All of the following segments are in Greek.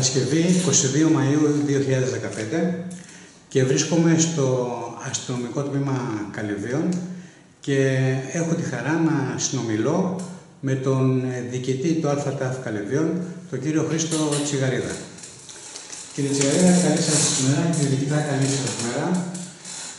Παρασκευή 22 Μαΐου 2015 και βρίσκομαι στο αστυνομικό τμήμα Καλυβίων και έχω τη χαρά να συνομιλώ με τον διοικητή του ΑΤΑΦ Καλυβίων, τον κύριο Χρήστο Τσιγαρίδα. Κύριε Τσιγαρίδα, καλή σας μέρα. Κύριε Διοικητά, καλή σας μέρα.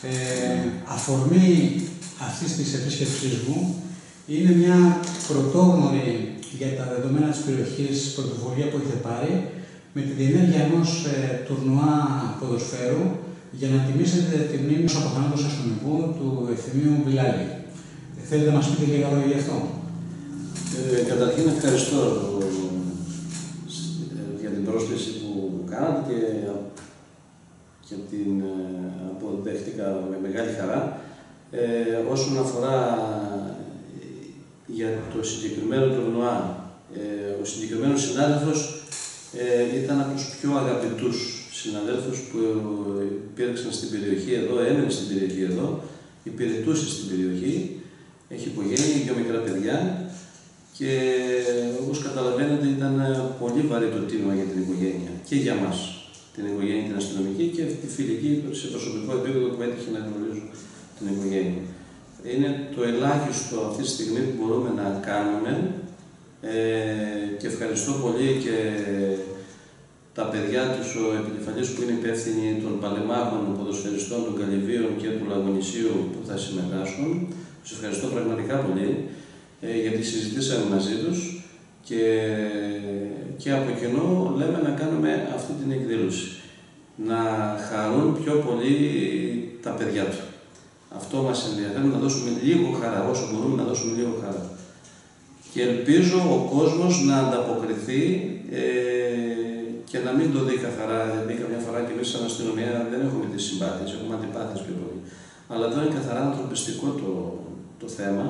Ε, αφορμή αυτής της επίσκεψής μου είναι μια πρωτόγνωρη για τα δεδομένα της περιοχής πρωτοβουλία που έχετε πάρει με τη διενέργεια ενός ε, τουρνουά ποδοσφαίρου για να τιμήσετε τη μνήμη του αποχανόντος αστυνομικού του Ευθυμίου Βιλάλη. Θέλετε να μας πείτε λίγα λόγια γι' αυτό; Ε, καταρχήν ευχαριστώ ε, για την πρόσκληση που κάνατε και, και την ε, αποδέχτηκα με μεγάλη χαρά. Ε, όσον αφορά για το συγκεκριμένο τουρνουά, ε, ο συγκεκριμένος συνάδελφος ε, ήταν από τους πιο αγαπητούς συναδέλφους που υπήρξαν στην περιοχή εδώ, έμενε στην περιοχή εδώ, υπηρετούσε στην περιοχή, έχει οικογένεια, δύο μικρά παιδιά και όπως καταλαβαίνετε ήταν πολύ βαρύ το τίμημα για την οικογένεια και για μας, την οικογένεια την αστυνομική και τη φιλική σε προσωπικό επίπεδο που έτυχε να γνωρίζω την οικογένεια. Είναι το ελάχιστο αυτή τη στιγμή που μπορούμε να κάνουμε ε, και ευχαριστώ πολύ και τα παιδιά τους, ο επικεφαλής που είναι υπεύθυνοι των παλεμάχων, των ποδοσφαιριστών, των Καλυβίων και του Λαγωνισίου που θα συμμετάσχουν. Τους ευχαριστώ πραγματικά πολύ ε, γιατί συζητήσαμε μαζί τους και, και από κοινού λέμε να κάνουμε αυτή την εκδήλωση. Να χαρούν πιο πολύ τα παιδιά τους. Αυτό μας ενδιαφέρει, να δώσουμε λίγο χαρά, όσο μπορούμε να δώσουμε λίγο χαρά και ελπίζω ο κόσμος να ανταποκριθεί ε, και να μην το δει καθαρά, γιατί καμιά φορά και εμείς σαν αστυνομία δεν έχουμε τις συμπάθειες, έχουμε αντιπάθειες πιο πολύ. Αλλά εδώ είναι καθαρά ανθρωπιστικό το, το θέμα.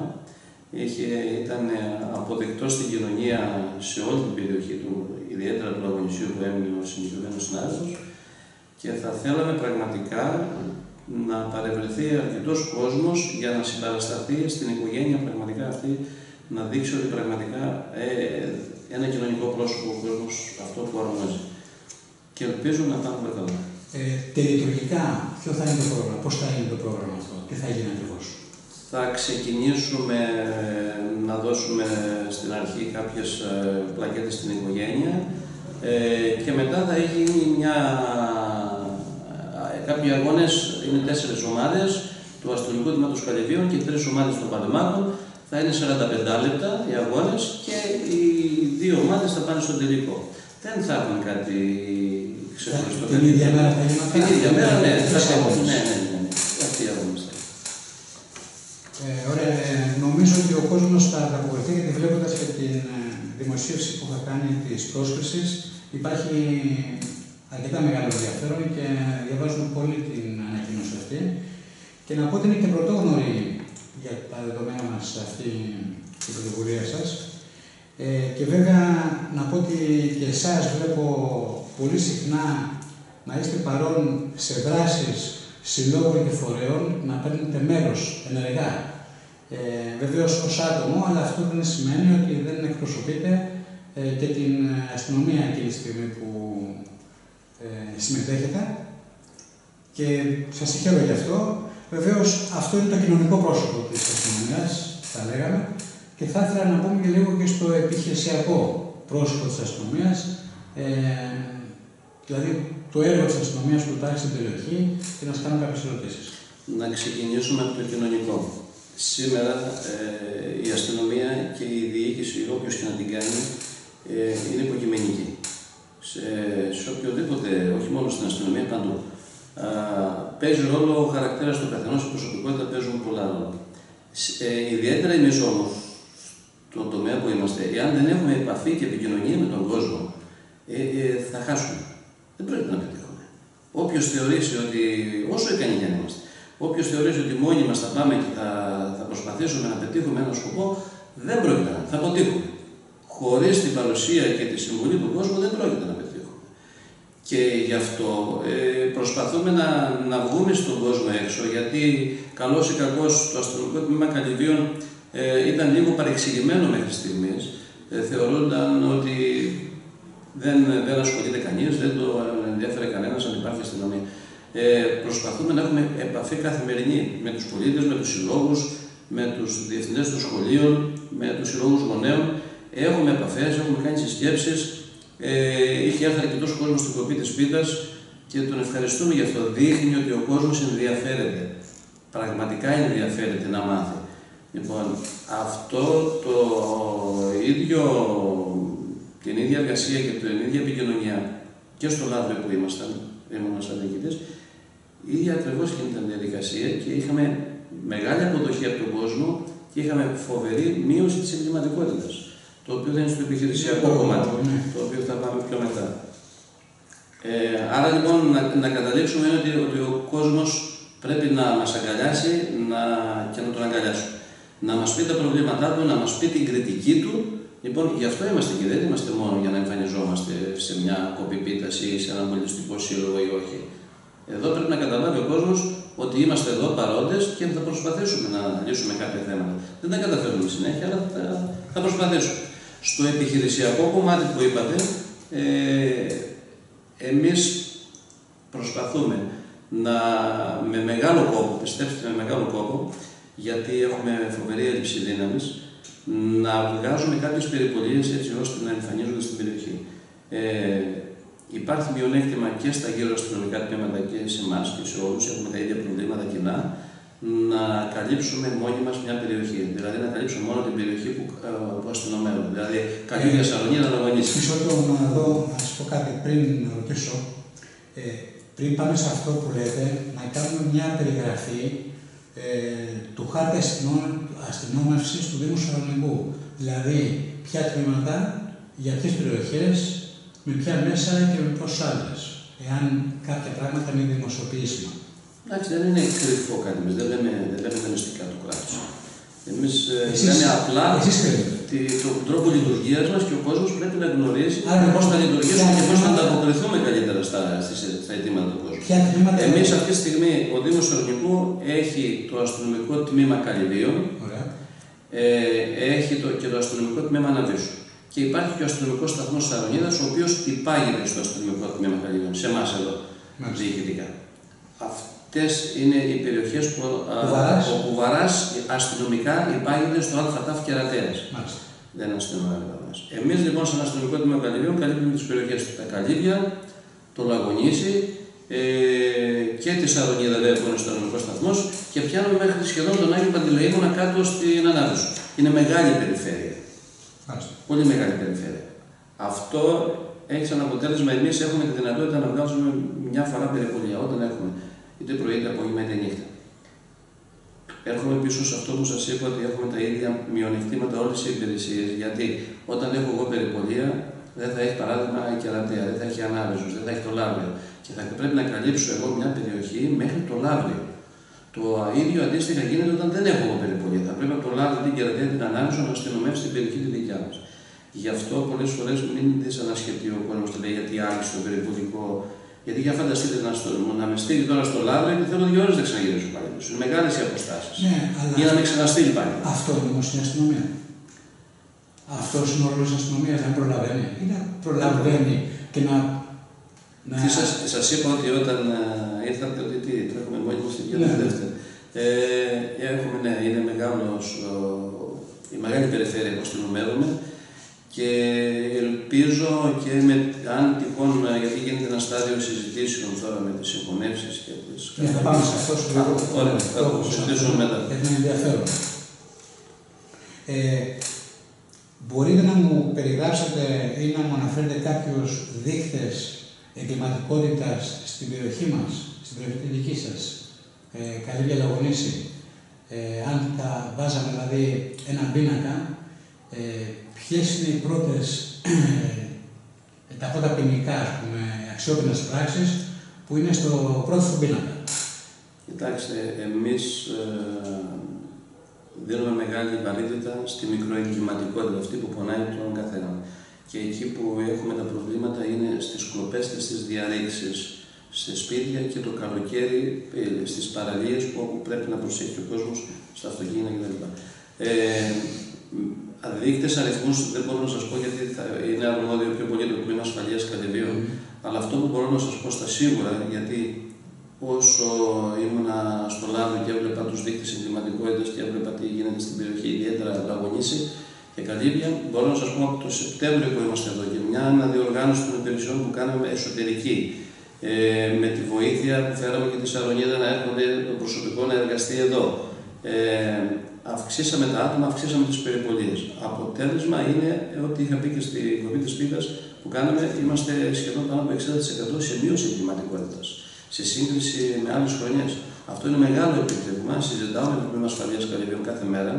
Είχε, ήταν αποδεκτό στην κοινωνία σε όλη την περιοχή του, ιδιαίτερα του Λαγωνισίου που έμεινε ο συγκεκριμένος συνάδελφος. Και θα θέλαμε πραγματικά να παρευρεθεί αρκετός κόσμος για να συμπαρασταθεί στην οικογένεια πραγματικά αυτή να δείξει ότι πραγματικά ε, ένα κοινωνικό πρόσωπο ο κόσμος αυτό που αρμόζει. Και ελπίζω να πάμε καλά. Ε, τελειτουργικά, ποιο θα είναι το πρόγραμμα, πώς θα είναι το πρόγραμμα αυτό, τι θα γίνει ακριβώς; Θα ξεκινήσουμε να δώσουμε στην αρχή κάποιες ε, πλακέτες στην οικογένεια ε, και μετά θα γίνει μια, ε, κάποιοι αγώνες, είναι τέσσερις ομάδες του αστυνομικού τμήματος Καλυβίων και τρεις ομάδες των Παντεμάχων θα είναι 45 λεπτά οι αγώνες και οι δύο ομάδες θα πάνε στον τελικό. Δεν θα έχουμε κάτι ξεχωριστό. Την ίδια μέρα θα είναι Την ίδια μέρα, ναι, θα έχουμε. Ναι, ναι, ναι, ναι. Αυτή η αγώνες ε, Ωραία. Ε, νομίζω ότι ο κόσμος θα ανταποκριθεί γιατί βλέποντας και την ε, δημοσίευση που θα κάνει της πρόσκλησης υπάρχει αρκετά μεγάλο ενδιαφέρον και διαβάζουν πολύ την ανακοίνωση αυτή. Και να πω ότι είναι και πρωτόγνωρη για τα δεδομένα μας αυτή την πρωτοβουλία σας. Ε, και βέβαια να πω ότι και εσάς βλέπω πολύ συχνά να είστε παρόν σε δράσεις συλλόγων και φορέων, να παίρνετε μέρος ενεργά. Ε, Βεβαίως ως άτομο, αλλά αυτό δεν σημαίνει ότι δεν εκπροσωπείτε ε, και την αστυνομία εκείνη τη στιγμή που ε, συμμετέχετε. Και σας συγχαίρω γι' αυτό Βεβαίως, αυτό είναι το κοινωνικό πρόσωπο της αστυνομία, θα λέγαμε, και θα ήθελα να πούμε και λίγο και στο επιχειρησιακό πρόσωπο της αστυνομίας, ε, δηλαδή το έργο της αστυνομίας που υπάρχει στην περιοχή και να σας κάνω κάποιες ερωτήσεις. Να ξεκινήσουμε από το κοινωνικό. Σήμερα ε, η αστυνομία και η διοίκηση, όποιος και να την κάνει, ε, είναι υποκειμενική. Σε, σε οποιοδήποτε, όχι μόνο στην αστυνομία, παντού παίζει ρόλο ο χαρακτήρας του καθενός, η προσωπικότητα παίζουν πολλά ρόλο. Ε, ιδιαίτερα εμεί όμω, στον τομέα που είμαστε, εάν δεν έχουμε επαφή και επικοινωνία με τον κόσμο, ε, ε, θα χάσουμε. Δεν πρέπει να πετύχουμε. Όποιος θεωρήσει ότι, όσο ικανοί και αν είμαστε, όποιος θεωρήσει ότι μόνοι μας θα πάμε και θα, θα προσπαθήσουμε να πετύχουμε ένα σκοπό, δεν πρόκειται να θα αποτύχουμε. Χωρίς την παρουσία και τη συμβουλή του κόσμου δεν πρόκειται να πετύχουμε. Και γι' αυτό ε, προσπαθούμε να, να βγούμε στον κόσμο έξω, γιατί καλός ή κακός το αστυνομικό τμήμα Καλυβίων ε, ήταν λίγο παρεξηγημένο μέχρι στιγμής. Ε, θεωρούνταν ότι Δεν, δεν ασχολείται κανείς, δεν το ενδιαφέρει κανένας αν υπάρχει αστυνομία. Ε, προσπαθούμε να έχουμε επαφή καθημερινή με τους πολίτες, με τους συλλόγους, με τους διευθυντές των σχολείων, με τους συλλόγους γονέων. Έχουμε επαφές, έχουμε κάνει συσκέψεις. Ε, είχε έρθει αρκετός κόσμος στην κοπή της πίτα και τον ευχαριστούμε γι' αυτό. Δείχνει ότι ο κόσμος ενδιαφέρεται. Πραγματικά ενδιαφέρεται να μάθει. Λοιπόν, αυτό το ίδιο, την ίδια εργασία και την ίδια επικοινωνία και στο λάδι που ήμασταν, ήμουν σαν διοικητής, η ίδια ακριβώς και ήταν διαδικασία και είχαμε μεγάλη αποδοχή από τον κόσμο και είχαμε φοβερή μείωση της εγκληματικότητας. Το οποίο δεν είναι στο επιχειρησιακό κομμάτι, ναι. το οποίο θα πάμε πιο μετά. Ε, άρα λοιπόν να, να καταλήξουμε είναι ότι, ότι ο κόσμος πρέπει να μας αγκαλιάσει να, και να τον αγκαλιάσουμε. Να μας πει τα προβλήματά του, να μας πει την κριτική του. Λοιπόν, γι' αυτό είμαστε και δεν είμαστε μόνο για να εμφανιζόμαστε σε μια κοπή πίταση ή σε ένα πολιτιστικό σύλλογο ή όχι. Εδώ πρέπει να καταλάβει ο κόσμος ότι είμαστε εδώ παρόντες και θα προσπαθήσουμε να λύσουμε κάποια θέματα. Δεν τα καταφέρουμε συνέχεια, αλλά θα, θα προσπαθήσουμε. Στο επιχειρησιακό κομμάτι που είπατε, ε, εμείς προσπαθούμε να, με μεγάλο κόπο, πιστέψτε με μεγάλο κόπο, γιατί έχουμε φοβερή έλλειψη δύναμης, να βγάζουμε κάποιες περιπολίες έτσι ώστε να εμφανίζονται στην περιοχή. Ε, υπάρχει μειονέκτημα και στα γύρω αστυνομικά τμήματα και σε εμάς και σε όλους, έχουμε τα ίδια προβλήματα κοινά, να καλύψουμε μόνοι μας μια περιοχή. Δηλαδή να καλύψουμε μόνο την περιοχή που, ε, που αστυνομεύουμε. Δηλαδή, καλή διασαλονή να αναγωνίσει. Μισό λεπτό να δω, να σας πω κάτι πριν ρωτήσω. Ε, πριν πάμε σε αυτό που λέτε, να κάνουμε μια περιγραφή ε, του χάρτη αστυνόμευσης του Δήμου Σαλονικού. Δηλαδή, ποια τμήματα, για ποιες περιοχές, με ποια μέσα και με πόσου άλλες. Εάν κάποια πράγματα είναι δημοσιοποιήσιμα. Εντάξει, δεν είναι κρυφό κάτι εμείς, δεν λέμε, δεν λέμε τα μυστικά του κράτου. Εμεί λέμε απλά Εσείς κρίνετε. τη- τον τρόπο λειτουργίας μας και ο κόσμος πρέπει να γνωρίζει Άρα, πώς θα λειτουργήσουμε ποια και πώς θα τμήματα- ανταποκριθούμε καλύτερα στα, στις- στα αιτήματα του κόσμου. Ποια τμήματα. Εμείς αυτή τη στιγμή, ο Δήμος Ορνικού έχει το αστυνομικό τμήμα Καλυβίων, Ωραία. ε, έχει το, και το αστυνομικό τμήμα Αναβίσου. Και υπάρχει και ο αστυνομικός σταθμός Σαρονίδας, ο οποίος υπάγεται στο αστυνομικό τμήμα Καλυβίων, σε εμάς εδώ, Μάλιστα. διοικητικά. Αυτέ είναι οι περιοχές που α, Κουβαράς. ο Κουβαράς αστυνομικά υπάγεται στο ΑΤΑΦ Κερατέα. Μάλιστα. Δεν είναι αστυνομικό μα. Εμείς λοιπόν, σαν αστυνομικό τμήμα Καλυβίων, καλύπτουμε τις περιοχές του τα Καλύβια, το Λαγονίσι ε, και τη Σαρονίδα, βέβαια, που είναι στο αστυνομικό σταθμός και πιάνουμε μέχρι σχεδόν τον Άγιο Παντελεήμονα κάτω στην Ανάδοση. Είναι μεγάλη περιφέρεια. Μάλιστα. Πολύ μεγάλη περιφέρεια. Αυτό έχει σαν αποτέλεσμα εμείς έχουμε τη δυνατότητα να βγάζουμε μια φορά περιπολία όταν έχουμε είτε πρωί είτε απόγευμα είτε νύχτα. Έρχομαι πίσω σε αυτό που σας είπα ότι έχουμε τα ίδια μειονεκτήματα όλες οι υπηρεσίες. Γιατί όταν έχω εγώ περιπολία, δεν θα έχει παράδειγμα η κερατέα, δεν θα έχει ανάβεζος, δεν θα έχει το λάβριο. Και θα πρέπει να καλύψω εγώ μια περιοχή μέχρι το λάβριο. Το ίδιο αντίστοιχα γίνεται όταν δεν έχω εγώ περιπολία. Θα πρέπει από το λάβριο την κερατέα την ανάβεζο να αστυνομεύσει την περιοχή τη δικιά μας. Γι' αυτό πολλές φορές μην δυσανασχετεί ο κόσμος και λέει γιατί άλλοι στο περιπολικό. Γιατί για φανταστείτε να, στο, να με στείλει τώρα στο λάβριο και θέλω δύο ώρες να ξαναγυρίσω πάλι. πίσω. Είναι μεγάλες οι αποστάσεις. Ναι, αλλά Ή να με ξαναστείλει πάλι. αυτό είναι όμως η αστυνομία. Αυτός είναι ο ρόλος της αστυνομίας, να προλαβαίνει. Ή να προλαβαίνει και να. να... Τι σας, σας είπα ότι όταν ε, ήρθατε ότι τι, τρέχουμε μόνοι μας και Ναι. δεν δεύτερη. Ε, έχουμε, ναι, είναι μεγάλος, ο, η μεγάλη περιφέρεια που αστυνομεύουμε και ελπίζω και με, αν τυχόν, ε, γιατί γίνεται ένα στάδιο συζητήσεων τώρα με τις συγχωνεύσεις και τις... Ναι, θα πάμε σε αυτό σου Α, Ωραία, θα το συζητήσουμε μετά. Γιατί είναι ενδιαφέρον. Ε, μπορείτε να μου περιγράψετε ή να μου αναφέρετε κάποιους δείκτες εγκληματικότητας στην περιοχή μας, στην περιοχή τη δική σας, ε, καλή διαλογονήση. Ε, αν τα βάζαμε δηλαδή ένα πίνακα, ε, ποιες είναι οι πρώτες, ε, τα πρώτα ποινικά, ας πούμε, αξιόπινες πράξεις που είναι στο πρώτο σου πίνακα. Κοιτάξτε, εμείς ε, δίνουμε μεγάλη βαρύτητα στη μικροεγκληματικότητα, αυτή που πονάει τον καθένα. Και εκεί που έχουμε τα προβλήματα είναι στις κλοπές και στις διαρρήξεις, σε σπίτια και το καλοκαίρι ε, στις παραλίες που όπου πρέπει να προσέχει ο κόσμος, στα αυτοκίνητα κτλ. Ε, δείκτε αριθμούς δεν μπορώ να σας πω γιατί θα είναι αρμόδιο πιο πολύ το τμήμα ασφαλείας κατεβίων. Αλλά αυτό που μπορώ να σας πω στα σίγουρα, γιατί όσο ήμουνα στο λάδι και έβλεπα τους δείκτες εγκληματικότητας και έβλεπα τι γίνεται στην περιοχή, ιδιαίτερα ανταγωνίσει και καλύβια, μπορώ να σας πω από το Σεπτέμβριο που είμαστε εδώ και μια αναδιοργάνωση των υπηρεσιών που κάναμε εσωτερική. Ε, με τη βοήθεια που φέραμε και τη Σαρονίδα να έρχονται το προσωπικό να εργαστεί εδώ. Ε, αυξήσαμε τα άτομα, αυξήσαμε τις περιπολίες. Αποτέλεσμα είναι ότι είχα πει και στην κοπή της πίτα που κάναμε, είμαστε σχεδόν πάνω από 60% σε μείωση εγκληματικότητας σε σύγκριση με άλλες χρονιές. Αυτό είναι μεγάλο επίτευγμα. Συζητάω με το Τμήμα Ασφαλείας Καρυβίων κάθε μέρα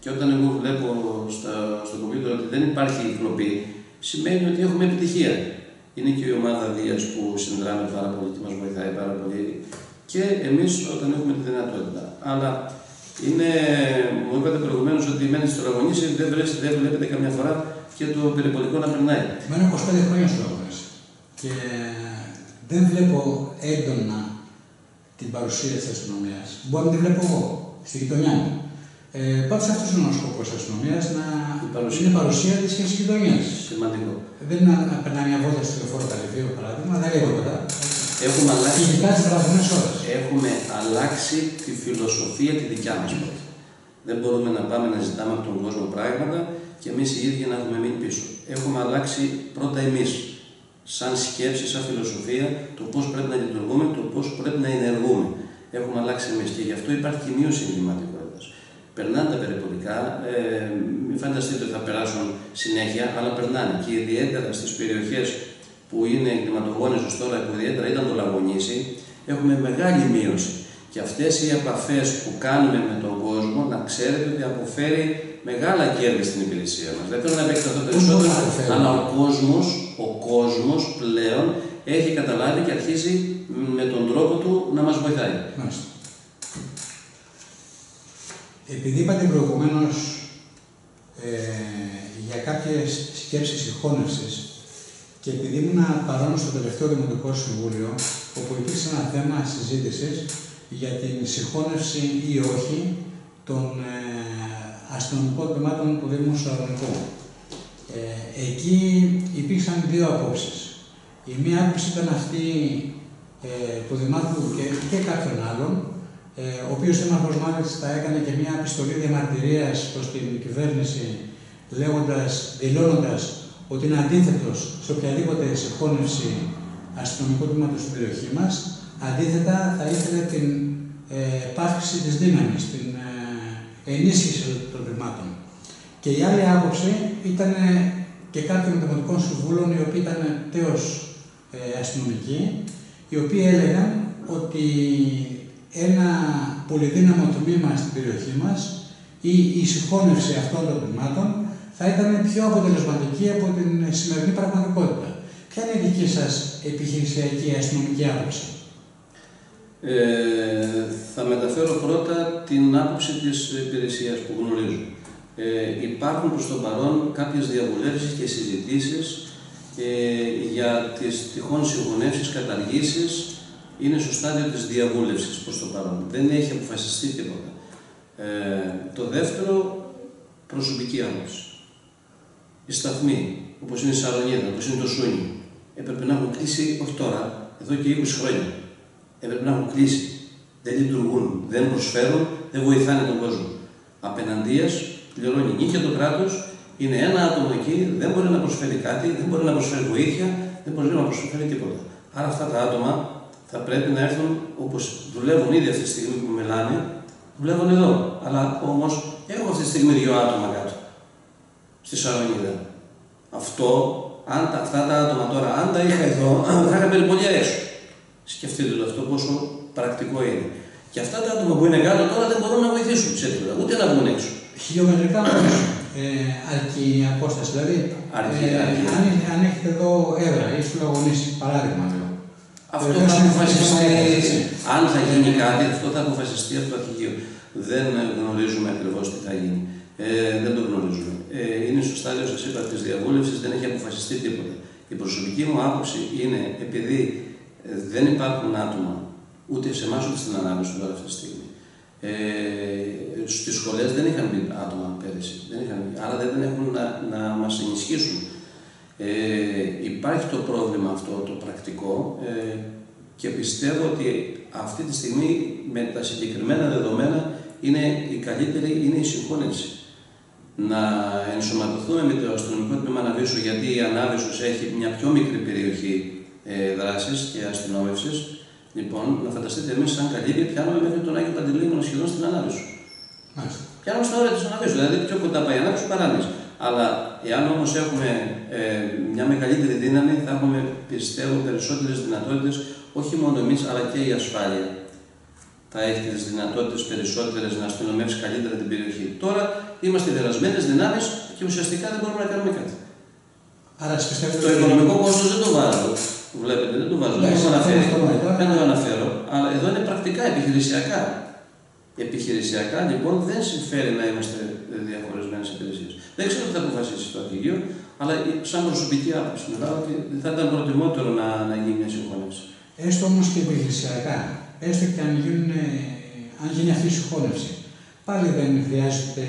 και όταν εγώ βλέπω στα, στο κομπιούτερ ότι δεν υπάρχει κλοπή, σημαίνει ότι έχουμε επιτυχία. Είναι και η ομάδα Δίας που συνδράμε πάρα πολύ και μα βοηθάει πάρα πολύ. Και εμείς όταν έχουμε τη δυνατότητα. Αλλά είναι, μου είπατε προηγουμένως ότι μένετε στο Ραγωνίσι, δεν, δεν βλέπετε καμιά φορά και το περιπολικό να περνάει. Μένω 25 χρόνια στο Ραγωνίσι. Και δεν βλέπω έντονα την παρουσία της αστυνομίας. Μπορεί να την βλέπω εγώ, στη γειτονιά μου. Ε, Πάντως αυτός είναι ο σκοπός της αστυνομίας να παρουσία. είναι παρουσία της και στι γειτονιέ. Σημαντικό. Δεν είναι να περνάει μια βόλτα στο λεωφόρο Καλυβίου, παράδειγμα, δεν λέει τίποτα. Έχουμε αλλάξει, Ειδικά τις βραδινέ ώρες. έχουμε αλλάξει τη φιλοσοφία τη δικιά μας πρώτα. Δεν μπορούμε να πάμε να ζητάμε από τον κόσμο πράγματα και εμείς οι ίδιοι να έχουμε μείνει πίσω. Έχουμε αλλάξει πρώτα εμείς, σαν σκέψη, σαν φιλοσοφία, το πώς πρέπει να λειτουργούμε, το πώς πρέπει να ενεργούμε. Έχουμε αλλάξει εμείς και γι' αυτό υπάρχει και μείωση εγκληματικότητας. Περνάνε τα περιπολικά, ε, μην φανταστείτε ότι θα περάσουν συνέχεια, αλλά περνάνε και ιδιαίτερα στις περιοχές που είναι εγκληματογόνες τώρα, που ιδιαίτερα ήταν το Λαγωνίσι, έχουμε μεγάλη μείωση. Και αυτές οι επαφές που κάνουμε με τον κόσμο, να ξέρετε ότι αποφέρει μεγάλα κέρδη στην υπηρεσία μας. Δεν θέλω να επεκταθώ περισσότερο, αλλά ο κόσμος, ο κόσμος πλέον έχει καταλάβει και αρχίζει με τον τρόπο του να μας βοηθάει. Μάλιστα. Επειδή είπατε προηγουμένως ε, για κάποιες σκέψεις συγχώνευσης και επειδή ήμουν παρόν στο τελευταίο Δημοτικό Συμβούλιο, όπου υπήρξε ένα θέμα συζήτησης για την συγχώνευση ή όχι των ε, αστυνομικών τμήματων του Δήμου Σαρονικού. Ε, εκεί υπήρξαν δύο απόψεις. Η μία άποψη ήταν αυτή ε, του Δημάρχου και, και κάποιων άλλων, ε, ο οποίος Δήμαρχος μάλιστα έκανε και μια επιστολή διαμαρτυρίας προς την κυβέρνηση, λέγοντας, δηλώνοντας ότι είναι αντίθετος σε οποιαδήποτε συγχώνευση αστυνομικού τμήματος στην περιοχή μας, αντίθετα θα ήθελε την ε, επάυξη της δύναμης, την ε, ενίσχυση των τμήματων. Και η άλλη άποψη ήταν και κάποιων δημοτικών συμβούλων, οι οποίοι ήταν τέως ε, αστυνομικοί, οι οποίοι έλεγαν ότι ένα πολυδύναμο τμήμα στην περιοχή μας ή η συγχώνευση αυτών των τμήματων θα ήταν πιο αποτελεσματική από την σημερινή πραγματικότητα. Ποια είναι η δική σας επιχειρησιακή αστυνομική άποψη; Ε, θα μεταφέρω πρώτα την άποψη της υπηρεσίας που γνωρίζω. Ε, υπάρχουν προς το παρόν κάποιες διαβουλεύσεις και συζητήσεις ε, για τις τυχόν συγχωνεύσεις, καταργήσεις, είναι στο στάδιο της διαβούλευσης προς το παρόν. Δεν έχει αποφασιστεί τίποτα. Ε, το δεύτερο, προσωπική άποψη. Οι σταθμοί, όπως είναι η Σαρονίδα, όπως είναι το Σούνι, έπρεπε να έχουν κλείσει, όχι τώρα, εδώ και 20 χρόνια. Έπρεπε να έχουν κλείσει. Δεν λειτουργούν, δεν προσφέρουν, δεν βοηθάνε τον κόσμο. Απέναντίας πληρώνει νίκη το κράτος, είναι ένα άτομο εκεί, δεν μπορεί να προσφέρει κάτι, δεν μπορεί να προσφέρει βοήθεια, δεν μπορεί να προσφέρει τίποτα. Άρα αυτά τα άτομα θα πρέπει να έρθουν όπως δουλεύουν ήδη αυτή τη στιγμή που μιλάνε, δουλεύουν εδώ. Αλλά όμως έχω αυτή τη στιγμή δύο άτομα κάτω, στη Σαρονίδα. Αυτό, αν τα, αυτά τα άτομα τώρα, αν τα είχα εδώ, θα είχα περιπολιά έξω. Σκεφτείτε το αυτό πόσο πρακτικό είναι. Και αυτά τα άτομα που είναι κάτω τώρα δεν μπορούν να βοηθήσουν σε τίποτα, ούτε να βγουν έξω. Χιλιομετρικά όμως, ε, αρκεί η απόσταση. Δηλαδή, Αρκεί, ε, αρκεί. αν, αν έχετε εδώ έδρα ή σου λαγωνίσει, παράδειγμα λέω. Αυτό Βεβαίως θα είναι αποφασιστεί, θέμα έτσι. αν θα γίνει κάτι, αυτό θα αποφασιστεί από το αρχηγείο. Δεν γνωρίζουμε ακριβώς τι θα γίνει. Ε, δεν το γνωρίζουμε. Ε, είναι στο στάδιο, σας είπα, της διαβούλευσης, δεν έχει αποφασιστεί τίποτα. Η προσωπική μου άποψη είναι, επειδή ε, δεν υπάρχουν άτομα, ούτε σε εμάς ούτε στην ανάλυση τώρα αυτή τη στιγμή, Ε, Στις σχολές δεν είχαν μπει άτομα πέρυσι. Δεν είχαν μπει. Άρα δεν έχουν να, να μας ενισχύσουν. Ε, υπάρχει το πρόβλημα αυτό, το πρακτικό, ε, και πιστεύω ότι αυτή τη στιγμή με τα συγκεκριμένα δεδομένα είναι η καλύτερη είναι η συγχώνευση. Να ενσωματωθούμε με το αστυνομικό τμήμα Αναβίσου, γιατί η Ανάβησο έχει μια πιο μικρή περιοχή ε, δράσης και αστυνόμευσης. Λοιπόν, να φανταστείτε, εμείς σαν καλύβια πιάνουμε μέχρι τον Άγιο Παντελήμωνο σχεδόν στην Ανάβησο. Πιάνουμε στα όρια της Αναβίσου, δηλαδή πιο κοντά πάει η Ανάβησο παρά εμείς. Αλλά εάν όμως έχουμε ε, μια μεγαλύτερη δύναμη, θα έχουμε πιστεύω περισσότερες δυνατότητες, όχι μόνο εμείς, αλλά και η ασφάλεια. Θα έχει τις δυνατότητες περισσότερες να αστυνομεύσει καλύτερα την περιοχή. Τώρα είμαστε δερασμένε δυνάμεις και ουσιαστικά δεν μπορούμε να κάνουμε κάτι. Άρα, το οικονομικό κόστος δεν το βάζω. Βλέπετε, δεν το βάζω. Δεν το αναφέρω. Δεν το αναφέρω. Αλλά εδώ είναι πρακτικά επιχειρησιακά. Επιχειρησιακά λοιπόν δεν συμφέρει να είμαστε διαχωρισμένες υπηρεσίες. Δεν ξέρω τι θα αποφασίσει το Αρχηγείο, αλλά σαν προσωπική άποψη μιλάω ότι θα ήταν προτιμότερο να, να γίνει μια συγχώνευση. Έστω όμως και επιχειρησιακά, έστω και αν, γίνουν, αν γίνει αυτή η συγχώνευση, πάλι δεν χρειάζεται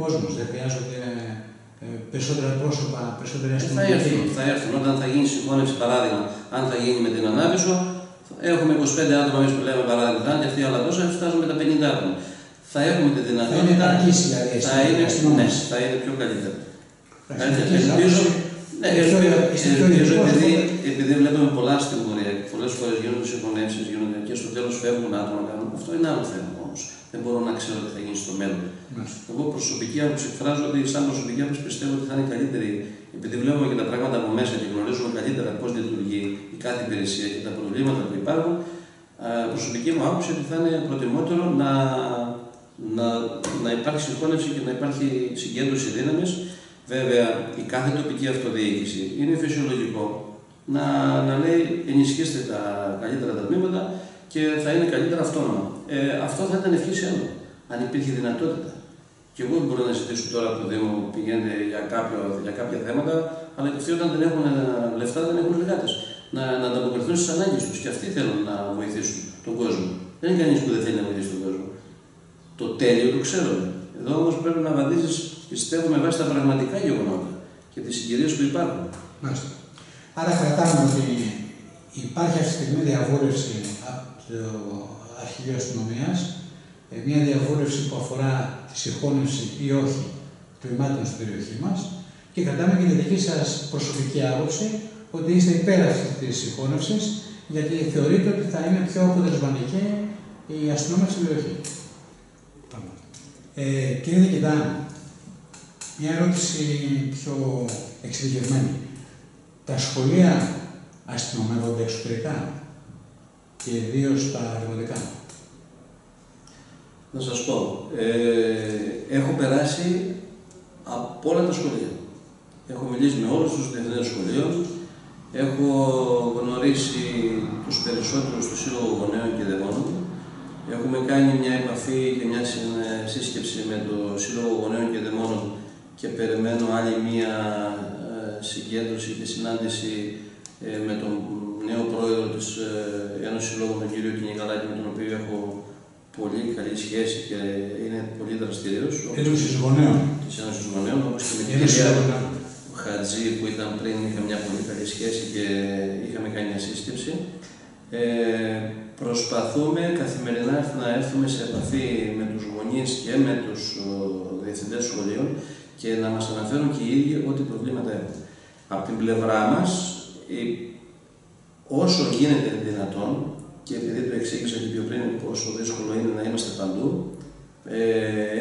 κόσμος, δεν χρειάζονται ε, περισσότερα πρόσωπα, περισσότερα αστυνομία. Θα έρθουν, θα έρθουν. Όταν θα γίνει συγχώνευση, παράδειγμα, αν θα γίνει με την ανάβησο, έχουμε 25 άτομα εμείς που λέμε παράδειγμα, θα είναι αυτή η άλλα τόσα, φτάσουμε τα 50 άτομα. Θα έχουμε τη δυνατότητα. Θα είναι δηλαδή. Θα είναι, ναι, θα είναι πιο καλύτερα. Ελπίζω, ναι, ελπίζω επειδή, επειδή βλέπουμε πολλά στην πορεία, πολλές φορές γίνονται συγχωνεύσει, γίνονται και στο τέλος φεύγουν άτομα. Αυτό είναι άλλο θέμα όμως. Δεν μπορώ να ξέρω τι θα γίνει στο μέλλον. Εγώ προσωπική άποψη εκφράζω ότι σαν προσωπική άποψη πιστεύω ότι θα είναι καλύτερη, επειδή βλέπουμε και τα πράγματα από μέσα και γνωρίζουμε καλύτερα πώς λειτουργεί η κάθε υπηρεσία και τα προβλήματα που υπάρχουν. Προσωπική μου άποψη ότι θα είναι προτιμότερο να, να, να υπάρχει συγχώνευση και να υπάρχει συγκέντρωση δύναμης. Βέβαια, η κάθε τοπική αυτοδιοίκηση είναι φυσιολογικό να, να λέει ενισχύστε τα καλύτερα τα τμήματα και θα είναι καλύτερα αυτόνομα. Ε, αυτό θα ήταν ευχή έντο, αν υπήρχε δυνατότητα. Και εγώ μπορώ να ζητήσω τώρα από το Δήμο που πηγαίνετε για, κάποιο, για κάποια θέματα, αλλά και αυτοί όταν δεν έχουν ε, λεφτά δεν έχουν εργάτες. Να, να ανταποκριθούν στις ανάγκες τους και αυτοί θέλουν να βοηθήσουν τον κόσμο. Δεν είναι κανείς που δεν θέλει να βοηθήσει τον κόσμο. Το τέλειο το ξέρουμε. Εδώ όμως πρέπει να απαντήσεις, πιστεύω, με βάση τα πραγματικά γεγονότα και τις συγκυρίες που υπάρχουν. Μάλιστα. Άρα κρατάμε ότι υπάρχει αυτή τη στιγμή διαβούλευση από το Αρχηγείο Αστυνομίας, ε, μια διαβούλευση που αφορά τη συγχώνευση ή όχι τμήματων στην περιοχή μας και κρατάμε και τη δική σας προσωπική άποψη ότι είστε υπέρ αυτής της συγχώνευσης γιατί θεωρείτε ότι θα είναι πιο αποτελεσματική η αστυνομία στην περιοχή. Ε, κύριε Δικητά, μια ερώτηση πιο εξειδικευμένη. Τα σχολεία αστυνομεύονται εξωτερικά και ιδίως τα δημοτικά. Να σας πω, ε, έχω περάσει από όλα τα σχολεία. Έχω μιλήσει με όλους τους διευθυντές σχολείων, έχω γνωρίσει τους περισσότερους του Σύλλογο Γονέων και Δαιμόνων, έχουμε κάνει μια επαφή και μια σύσκεψη με το Σύλλογο Γονέων και Δαιμόνων και περιμένω άλλη μια ε, συγκέντρωση και συνάντηση ε, με τον νέο πρόεδρο της ε, Ένωσης Συλλόγων, τον κύριο Κινηγαλάκη, με τον οποίο έχω πολύ καλή σχέση και είναι πολύ δραστηριο. Ένωσης Γονέων. Της Ένωσης Γονέων, όπως και με την κυρία Χατζή που ήταν πριν, είχα μια πολύ καλή σχέση και είχαμε κάνει μια σύσκεψη. Ε, προσπαθούμε καθημερινά να έρθουμε σε επαφή με τους γονείς και με τους διευθυντές σχολείων και να μας αναφέρουν και οι ίδιοι ό,τι προβλήματα έχουν. Από την πλευρά μας, όσο γίνεται δυνατόν, και επειδή το εξήγησα και πιο πριν πόσο δύσκολο είναι να είμαστε παντού, ε,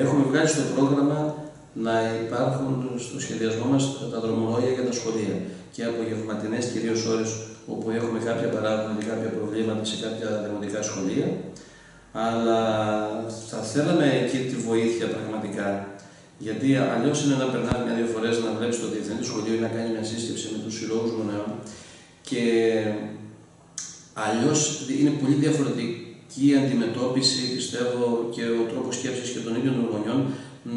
έχουμε βγάλει στο πρόγραμμα να υπάρχουν στο σχεδιασμό μας τα δρομολόγια για τα σχολεία και απογευματινές κυρίως ώρες όπου έχουμε κάποια παράγοντα και κάποια προβλήματα σε κάποια δημοτικά σχολεία. Αλλά θα θέλαμε εκεί τη βοήθεια πραγματικά. Γιατί αλλιώς είναι να περνάει μια-δύο φορές να βλέπεις το διευθυντή σχολείο ή να κάνεις μια σύσκεψη με τους συλλόγους γονέων και Αλλιώς είναι πολύ διαφορετική η αντιμετώπιση, πιστεύω, και ο τρόπος σκέψης και των ίδιων των γονιών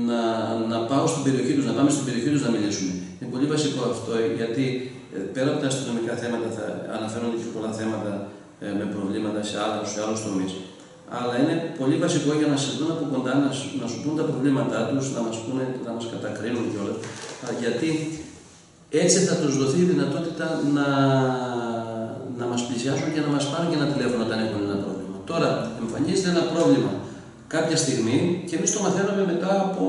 να, να πάω στην περιοχή τους, να πάμε στην περιοχή τους να μιλήσουμε. Είναι πολύ βασικό αυτό, γιατί ε, πέρα από τα αστυνομικά θέματα θα αναφέρονται και πολλά θέματα ε, με προβλήματα σε άλλους σε άλλους τομείς. Αλλά είναι πολύ βασικό για να σε δουν από κοντά, να, να σου πούν τα προβλήματά τους, να μας πούνε, να μας κατακρίνουν κιόλα. Γιατί έτσι θα τους δοθεί η δυνατότητα να, να μας πλησιάσουν και να μας πάρουν και ένα τηλέφωνο όταν έχουν ένα πρόβλημα. Τώρα, εμφανίζεται ένα πρόβλημα κάποια στιγμή και εμείς το μαθαίνουμε μετά από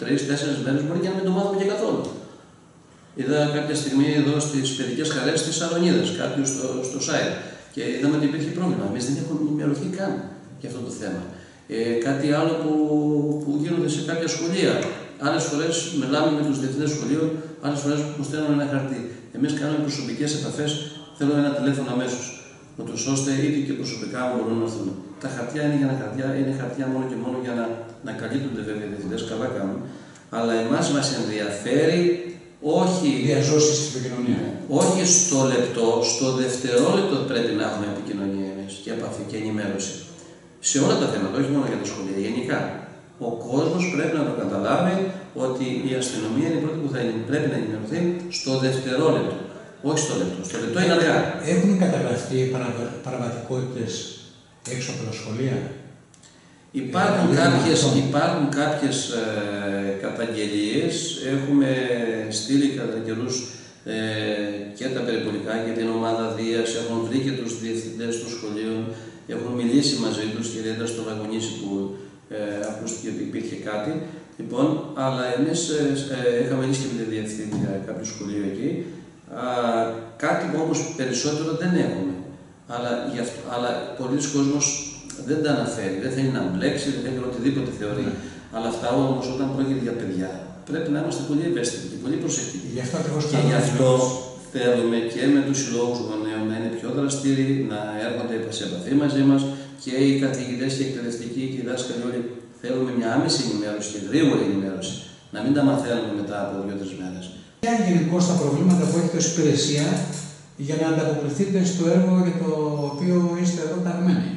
τρει-τέσσερι μέρες, μπορεί και να μην το μάθουμε και καθόλου. Είδα κάποια στιγμή εδώ στις παιδικές χαρές της Αρονίδα, κάποιου στο, στο site και είδαμε ότι υπήρχε πρόβλημα. Εμείς δεν έχουμε ενημερωθεί καν για αυτό το θέμα. Ε, κάτι άλλο που, που γίνονται σε κάποια σχολεία. Άλλες φορές μιλάμε με τους διευθυντέ σχολείων, άλλες φορές μου στέλνουν ένα χαρτί. Εμείς κάνουμε προσωπικές επαφές, θέλω ένα τηλέφωνο αμέσως. Ούτως ώστε είτε και προσωπικά μπορούν να έρθουν. Τα χαρτιά είναι για να χαρτιά, είναι χαρτιά μόνο και μόνο για να, να καλύπτονται βέβαια οι διευθυντέ, καλά κάνουν. Αλλά εμάς μας ενδιαφέρει όχι. Διαζώσεις στην επικοινωνία. Όχι στο λεπτό, στο δευτερόλεπτο πρέπει να έχουμε επικοινωνία εμείς και επαφή και ενημέρωση. Σε όλα τα θέματα, όχι μόνο για τα σχολεία, γενικά. Ο κόσμος πρέπει να το καταλάβει ότι η αστυνομία είναι η πρώτη που θα πρέπει να ενημερωθεί στο δευτερόλεπτο. Όχι στο λεπτό. Στο λεπτό είναι αργά. Έχουν καταγραφεί παραβατικότητες έξω από τα σχολεία; Υπάρχουν ε, κάποιες, υπάρχουν κάποιες ε, καταγγελίες, έχουμε στείλει κατά καιρούς ε, και τα περιπολικά και την ομάδα Δίας, έχουν βρει και τους διευθυντές των σχολείων, έχουν μιλήσει μαζί τους και ιδιαίτερα στο Λαγωνίσι που ε, ακούστηκε ότι υπήρχε κάτι. Λοιπόν, αλλά εμείς ε, είχαμε μιλήσει και με τη διευθύντρια κάποιου σχολείου εκεί, κάτι που όμως περισσότερο δεν έχουμε. Αλλά, γι αυτό, αλλά πολλοί κόσμος δεν τα αναφέρει, δεν θέλει να μπλέξει, δεν θέλει οτιδήποτε θεωρεί. Ναι. Αλλά αυτά όμως όταν πρόκειται για παιδιά πρέπει να είμαστε πολύ ευαίσθητοι και πολύ προσεκτικοί. Γι αυτό και γι' αυτό θέλουμε και με τους συλλόγους γονέων να είναι πιο δραστήριοι, να έρχονται σε επαφή μαζί μας και οι καθηγητές και οι εκπαιδευτικοί και οι δάσκαλοι όλοι θέλουμε μια άμεση ενημέρωση και γρήγορη ενημέρωση. Να μην τα μαθαίνουμε μετά από δύο-τρεις μέρες. Ποια είναι γενικώ τα προβλήματα που έχετε ω υπηρεσία για να ανταποκριθείτε στο έργο για το οποίο είστε εδώ ταγμένοι.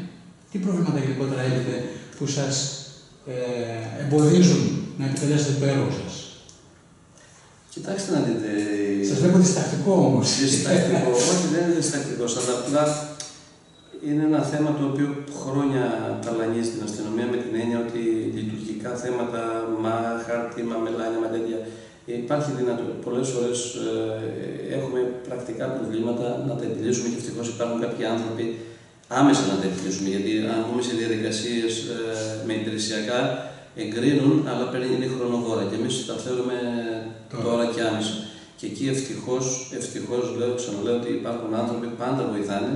Τι προβλήματα γενικότερα έχετε που σας ε, εμποδίζουν να επιτελέσετε το έργο σας; Κοιτάξτε να δείτε. Σας βλέπω διστακτικό όμως. Διστακτικό, όχι δεν είναι διστακτικό, αλλά απλά είναι ένα θέμα το οποίο χρόνια ταλανίζει στην αστυνομία με την έννοια ότι λειτουργικά θέματα, μα χάρτη, μα μελάνια, μα τέτοια, υπάρχει δυνατότητα. Πολλές φορές ε, έχουμε πρακτικά προβλήματα να τα επιλύσουμε και ευτυχώς υπάρχουν κάποιοι άνθρωποι άμεσα να τα επιλύσουμε. Γιατί αν μπούμε σε διαδικασίες ε, με υπηρεσιακά, εγκρίνουν, αλλά είναι χρονοβόρα. Και εμείς τα θέλουμε τώρα και άμεσα. Και εκεί ευτυχώς, ευτυχώς λέω, ξαναλέω ότι υπάρχουν άνθρωποι που πάντα βοηθάνε,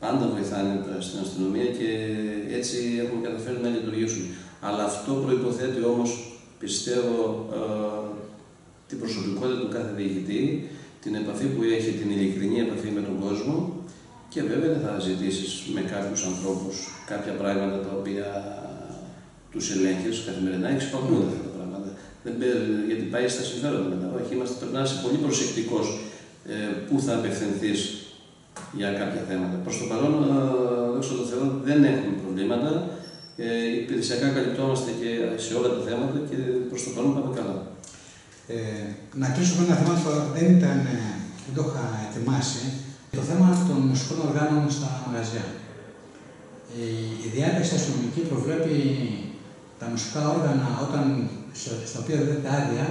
πάντα βοηθάνε στην αστυνομία και έτσι έχουμε καταφέρει να λειτουργήσουν. Αλλά αυτό προποθέτει όμως, πιστεύω, ε, την προσωπικότητα του κάθε διοικητή, την επαφή που έχει, την ειλικρινή επαφή με τον κόσμο και βέβαια δεν θα ζητήσεις με κάποιους ανθρώπους κάποια πράγματα τα οποία τους ελέγχεις καθημερινά, εξυπακούονται αυτά τα πράγματα. Δεν, γιατί πάει στα συμφέροντα μετά. Όχι, είμαστε, πρέπει να είσαι πολύ προσεκτικός ε, πού θα απευθυνθείς για κάποια θέματα. Προς το παρόν, ε, δόξα τω Θεώ, δεν έχουμε προβλήματα. Ε, υπηρεσιακά καλυπτόμαστε και σε όλα τα θέματα και προς το παρόν πάμε καλά. Ε, να κλείσω με ένα θέμα που δεν, ήταν, ε, δεν το είχα ετοιμάσει. Το θέμα των μουσικών οργάνων στα μαγαζιά. Η, η διάταξη αστυνομική προβλέπει τα μουσικά όργανα όταν, στα οποία δίνεται άδεια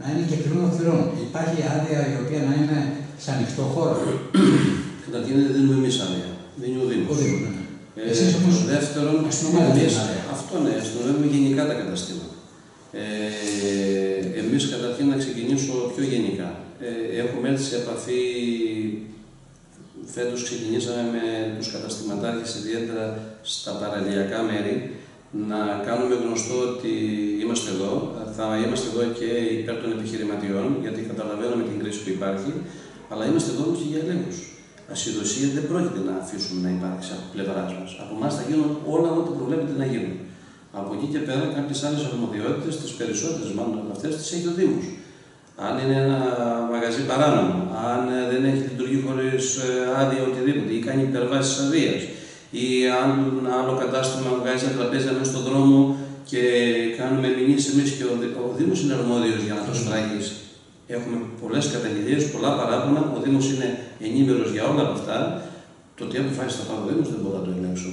να είναι και κλεινό θυρών. Υπάρχει άδεια η οποία να είναι σε ανοιχτό χώρο. Καταρχήν δεν δίνουμε εμείς άδεια. Δίνει ο Δήμος. Ο Δήμος, ναι. Ε, Εσείς όμως, δεύτερον, εμείς, αυτό ναι, αστυνομούμε γενικά τα καταστήματα. Ε, εμείς καταρχήν να ξεκινήσω πιο γενικά. Ε, έχουμε έρθει σε επαφή Φέτος ξεκινήσαμε με τους καταστηματάρχες, ιδιαίτερα στα παραλιακά μέρη, να κάνουμε γνωστό ότι είμαστε εδώ. Θα είμαστε εδώ και υπέρ των επιχειρηματιών, γιατί καταλαβαίνουμε την κρίση που υπάρχει, αλλά είμαστε εδώ και για ελέγχους. Ασυδοσία δεν πρόκειται να αφήσουμε να υπάρξει από πλευράς μας. Από εμάς θα γίνουν όλα ό,τι προβλέπεται να γίνουν. Από εκεί και πέρα, κάποιες άλλες αρμοδιότητες, τις περισσότερες μάλλον από αυτές, τις έχει ο Δήμος αν είναι ένα μαγαζί παράνομο, αν ε, δεν έχει λειτουργεί χωρίς ε, άδεια οτιδήποτε ή κάνει υπερβάσεις αδείας, ή αν ένα άλλο κατάστημα βγάζει ένα τραπέζι μέσα στον δρόμο και κάνουμε μηνύσεις εμείς και ο, ο Δήμος είναι αρμόδιος για να το σφραγίσει. Έχουμε πολλές καταγγελίες, πολλά παράπονα. Ο Δήμος είναι ενήμερος για όλα αυτά. Το τι αποφάσισε θα πάρει ο Δήμος δεν μπορώ να το ελέγξω.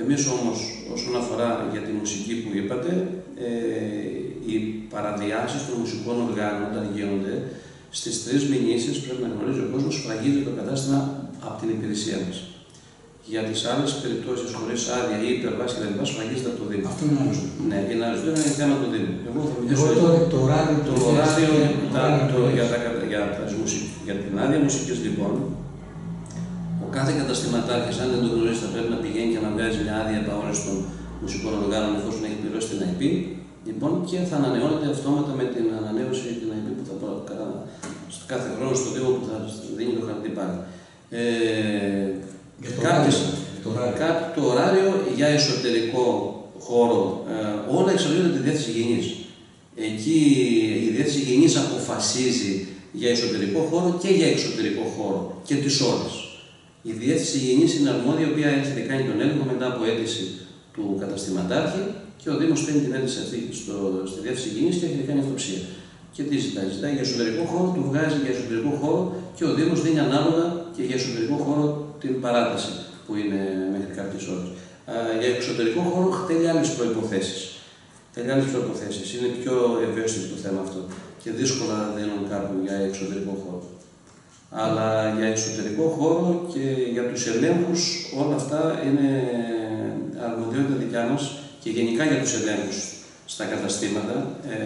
Εμείς όμως, όσον αφορά για τη μουσική που είπατε, ε, οι παραδιάσεις των μουσικών οργάνων όταν γίνονται, στις τρεις μηνύσεις πρέπει να γνωρίζει ο κόσμος, σφραγίζει το κατάστημα από την υπηρεσία μας. Για τις άλλες περιπτώσεις χωρίς άδεια ή υπερβάσεις κτλ. σφραγίζεται από το Δήμο. Αυτό είναι άλλο. Ναι, είναι άλλο. Δεν είναι θέμα του Δήμου. Εγώ θα μιλήσω για το ωράριο το ωράριο για, για, για την άδεια μουσικής λοιπόν. Ο κάθε καταστηματάρχης, αν δεν το γνωρίζει, θα πρέπει να πηγαίνει και να βγάζει μια άδεια επαγόρευση των μουσικών οργάνων εφόσον έχει πληρώσει την IP. Λοιπόν, και θα ανανεώνεται αυτόματα με την ανανέωση την IP που θα κάθε χρόνο στο Δήμο που θα δίνει το χαρτί πάλι. Ε, Κάποιες, το, το ωράριο για εσωτερικό χώρο, ε, όλα εξαρτώνται από τη διεύθυνση υγιεινής. Εκεί η διεύθυνση υγιεινής αποφασίζει για εσωτερικό χώρο και για εξωτερικό χώρο και τις ώρες. Η διεύθυνση υγιεινής είναι αρμόδια, η οποία έχει κάνει τον έλεγχο μετά από αίτηση του καταστηματάρχη και ο Δήμος παίρνει την αίτηση αυτή στο, στη διεύθυνση υγιεινής και έχει κάνει αυτοψία. Και τι ζητάει, ζητάει για εσωτερικό χώρο, του βγάζει για εσωτερικό χώρο και ο Δήμος δίνει ανάλογα και για εσωτερικό χώρο την παράταση που είναι μέχρι κάποιες ώρες. Για εξωτερικό χώρο θέλει άλλες προποθέσει. Θέλει άλλες προποθέσει. Είναι πιο ευαίσθητο το θέμα αυτό και δύσκολα δίνουν κάπου για εξωτερικό χώρο. Αλλά για εξωτερικό χώρο και για τους ελέγχους όλα αυτά είναι αρμοδιότητα δικιά μας και γενικά για τους ελέγχους στα καταστήματα. Ε,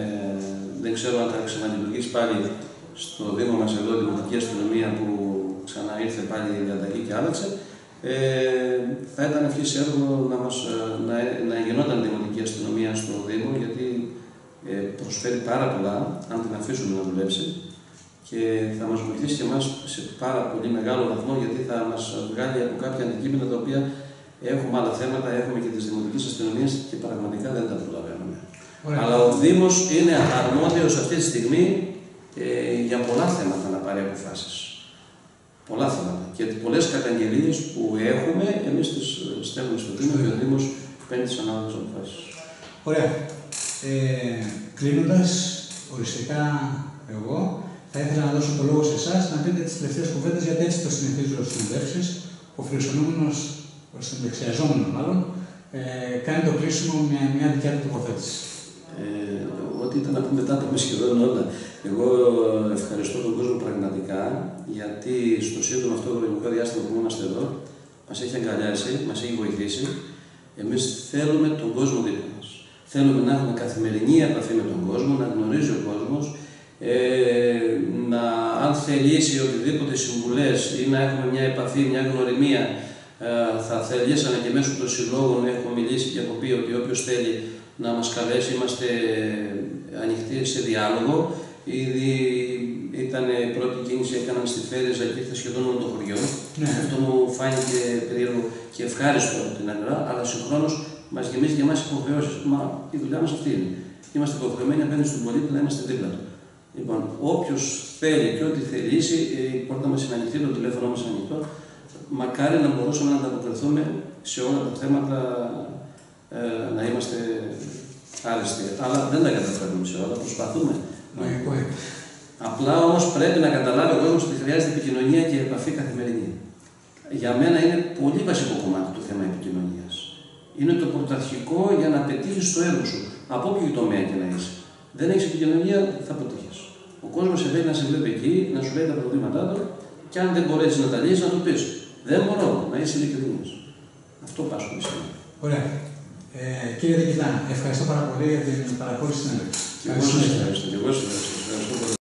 δεν ξέρω αν θα ξαναλειτουργήσει πάλι στο Δήμο μας εδώ η Δημοτική Αστυνομία που ξανά ήρθε πάλι η διαταγή και άλλαξε, ε, θα ήταν ευχής έργο να, μας, να, να γινόταν δημοτική αστυνομία στο Δήμο, γιατί ε, προσφέρει πάρα πολλά, αν την αφήσουμε να δουλέψει, και θα μας βοηθήσει και εμάς σε πάρα πολύ μεγάλο βαθμό, γιατί θα μας βγάλει από κάποια αντικείμενα τα οποία έχουμε άλλα θέματα, έχουμε και τις δημοτικές αστυνομίες και πραγματικά δεν τα προλαβαίνουμε. Αλλά ο Δήμος είναι αρμόδιος αυτή τη στιγμή ε, για πολλά θέματα να πάρει αποφάσεις πολλά θέματα. Και πολλές καταγγελίες που έχουμε, εμείς τις στέλνουμε στο Δήμο και ο Δήμος παίρνει τις ανάλογες αποφάσεις. Ωραία. Ε, Κλείνοντας, οριστικά εγώ θα ήθελα να δώσω το λόγο σε εσάς να πείτε τις τελευταίες κουβέντες, γιατί έτσι το συνηθίζω στις συνδέσει. Ο φιλοξενούμενος, ο συνδεξιαζόμενο μάλλον, ε, κάνει το κλείσιμο με μια δικιά του τοποθέτηση. Ε, ό,τι ήταν να πούμε μετά το σχεδόν όλα. Εγώ ευχαριστώ τον κόσμο πραγματικά γιατί στο σύντομο αυτό το χρονικό διάστημα που είμαστε εδώ μας έχει αγκαλιάσει, μας έχει βοηθήσει. Εμείς θέλουμε τον κόσμο δίπλα μας. Θέλουμε να έχουμε καθημερινή επαφή με τον κόσμο, να γνωρίζει ο κόσμος, ε, να αν θελήσει οτιδήποτε συμβουλές ή να έχουμε μια επαφή, μια γνωριμία, ε, θα θελήσανε και μέσω των συλλόγων έχουμε μιλήσει και έχω πει ότι όποιος θέλει να μας καλέσει, είμαστε ανοιχτοί σε διάλογο. Ήδη ήταν η πρώτη κίνηση, έκαναν στη Φέριζα και ήρθε σχεδόν όλο το χωριό. Ναι. Αυτό μου φάνηκε περίεργο και ευχάριστο την αγορά, αλλά συγχρόνως μας γεμίζει και εμάς υποχρεώσεις. Μα η δουλειά μας αυτή είναι. Είμαστε υποχρεωμένοι απέναντι στον πολίτη να είμαστε δίπλα του. Λοιπόν, όποιος θέλει και ό,τι θελήσει, η πόρτα μας είναι ανοιχτή, το τηλέφωνο μας είναι ανοιχτό. Μακάρι να μπορούσαμε να ανταποκριθούμε σε όλα τα θέματα ε, να είμαστε άριστοι. Αλλά δεν τα καταφέρνουμε σε όλα, προσπαθούμε. Απλά όμως πρέπει να καταλάβει ο κόσμος ότι χρειάζεται επικοινωνία και επαφή καθημερινή. Για μένα είναι πολύ βασικό κομμάτι το θέμα επικοινωνίας. Είναι το πρωταρχικό για να πετύχεις το έργο σου, από όποιο τομέα και να είσαι. Δεν έχεις επικοινωνία, θα αποτύχεις. Ο κόσμος θέλει να σε βλέπει εκεί, να σου λέει τα προβλήματά του και αν δεν μπορέσεις να τα λύσεις, να του πεις: Δεν μπορώ να είσαι ειλικρινής. Αυτό πάσχουμε σήμερα. Ωραία. Ε, κύριε Δικητά, ευχαριστώ πάρα πολύ για την παρακολούθηση συνέντευξης. Και εγώ σας ευχαριστώ.